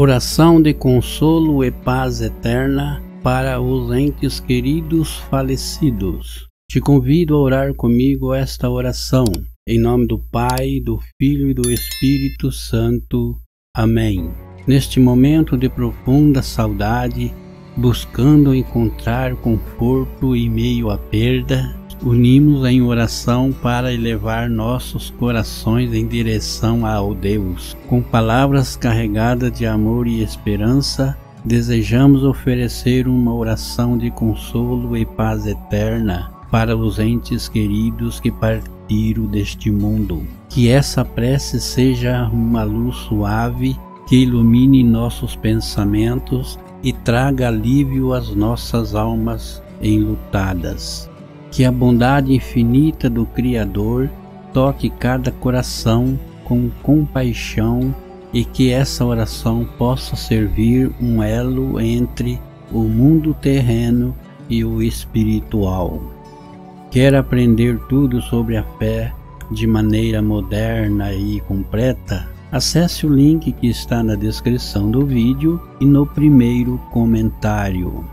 Oração de consolo e paz eterna para os entes queridos falecidos. Te convido a orar comigo esta oração, em nome do Pai, do Filho e do Espírito Santo. Amém. Neste momento de profunda saudade, buscando encontrar conforto em meio à perda, unimos em oração para elevar nossos corações em direção ao Deus. Com palavras carregadas de amor e esperança, desejamos oferecer uma oração de consolo e paz eterna para os entes queridos que partiram deste mundo. Que essa prece seja uma luz suave que ilumine nossos pensamentos e traga alívio às nossas almas enlutadas. Que a bondade infinita do Criador toque cada coração com compaixão e que essa oração possa servir um elo entre o mundo terreno e o espiritual. Quer aprender tudo sobre a fé de maneira moderna e completa? Acesse o link que está na descrição do vídeo e no primeiro comentário.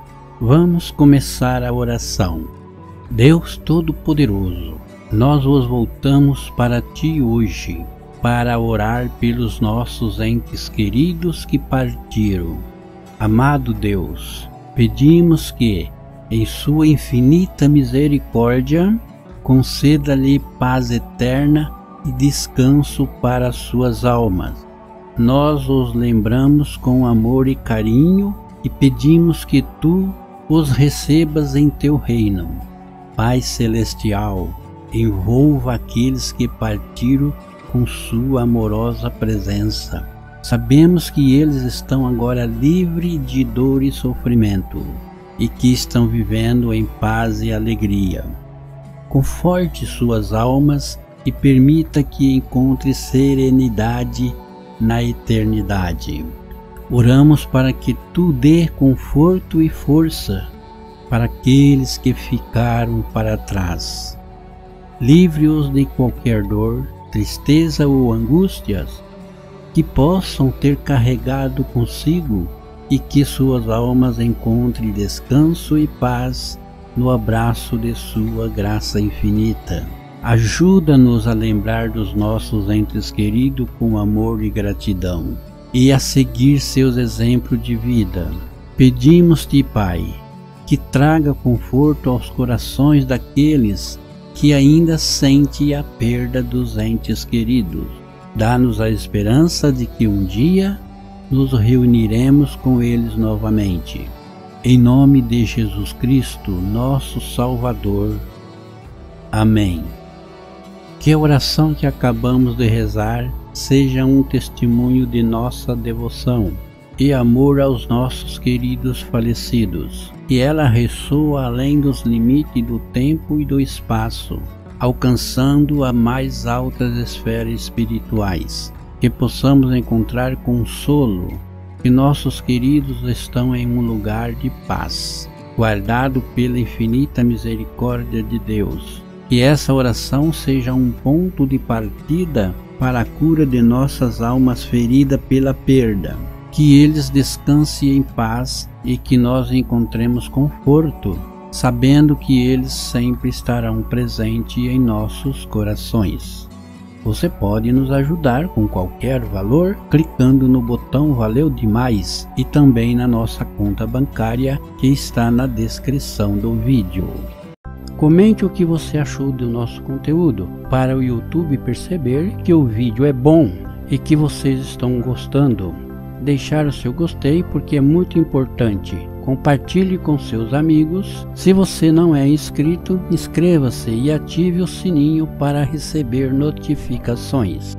Vamos começar a oração. Deus Todo-Poderoso, nós vos voltamos para Ti hoje, para orar pelos nossos entes queridos que partiram. Amado Deus, pedimos que, em Sua infinita misericórdia, conceda-lhe paz eterna e descanso para suas almas. Nós os lembramos com amor e carinho e pedimos que tu os recebas em teu reino. Pai celestial, envolva aqueles que partiram com sua amorosa presença. Sabemos que eles estão agora livres de dor e sofrimento e que estão vivendo em paz e alegria. Conforte suas almas e permita que encontre serenidade na eternidade. Oramos para que tu dê conforto e força para aqueles que ficaram para trás. Livre-os de qualquer dor, tristeza ou angústias que possam ter carregado consigo e que suas almas encontrem descanso e paz no abraço de sua graça infinita. Ajuda-nos a lembrar dos nossos entes queridos com amor e gratidão e a seguir seus exemplos de vida. Pedimos-te, Pai, que traga conforto aos corações daqueles que ainda sentem a perda dos entes queridos. Dá-nos a esperança de que um dia nos reuniremos com eles novamente. Em nome de Jesus Cristo, nosso Salvador. Amém. Que a oração que acabamos de rezar seja um testemunho de nossa devoção e amor aos nossos queridos falecidos. Que ela ressoa além dos limites do tempo e do espaço, alcançando as mais altas esferas espirituais. Que possamos encontrar consolo, que nossos queridos estão em um lugar de paz, guardado pela infinita misericórdia de Deus que essa oração seja um ponto de partida para a cura de nossas almas feridas pela perda. Que eles descansem em paz e que nós encontremos conforto, sabendo que eles sempre estarão presentes em nossos corações. Você pode nos ajudar com qualquer valor clicando no botão Valeu Demais e também na nossa conta bancária que está na descrição do vídeo. Comente o que você achou do nosso conteúdo para o YouTube perceber que o vídeo é bom e que vocês estão gostando. Deixar o seu gostei porque é muito importante. Compartilhe com seus amigos. Se você não é inscrito, inscreva-se e ative o sininho para receber notificações.